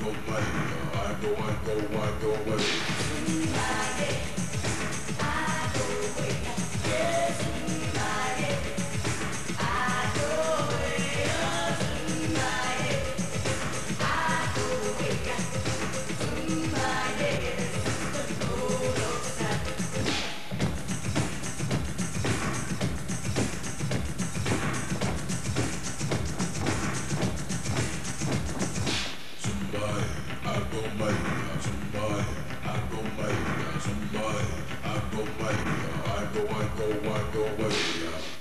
go, I go, I go, I go. I go make out somebody. I go make out somebody. I go make out. I go, I go, I go make out.